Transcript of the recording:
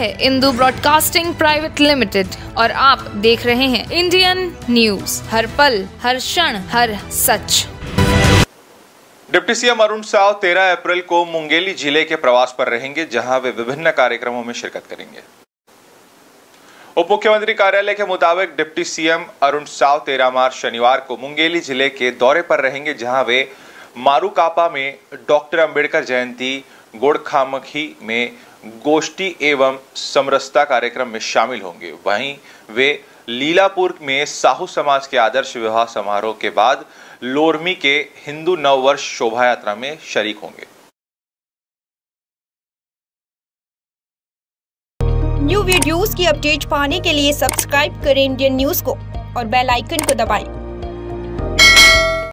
है Indu broadcasting private limited और आप देख रहे हैं इंडियन न्यूज़। हर पल, हर क्षण, हर सच। डिप्टी सीएम अरुण साव 13 अप्रैल को मुंगेली ज़िले के प्रवास पर रहेंगे, जहाँ वे विभिन्न कार्यक्रमों में शिरकत करेंगे। उप मुख्यमंत्री कार्यालय के मुताबिक डिप्टी सीएम अरुण साव 13 मार्च शनिवार को मुंगेली ज़िले के दौरे पर रहेंगे, जहाँ वे मारूकापा में डॉक्टर अंबेडकर जयंती गोड़खामखी में गोष्ठी एवं समरसता कार्यक्रम में शामिल होंगे वहीं वे लीलापुर में साहू समाज के आदर्श विवाह समारोह के बाद लोरमी के हिंदू नववर्ष शोभा यात्रा में शरीक होंगे न्यू वीडियोस की अपडेट पाने के लिए सब्सक्राइब करें इंडियन न्यूज़ को और बेल आइकन को दबाएँ।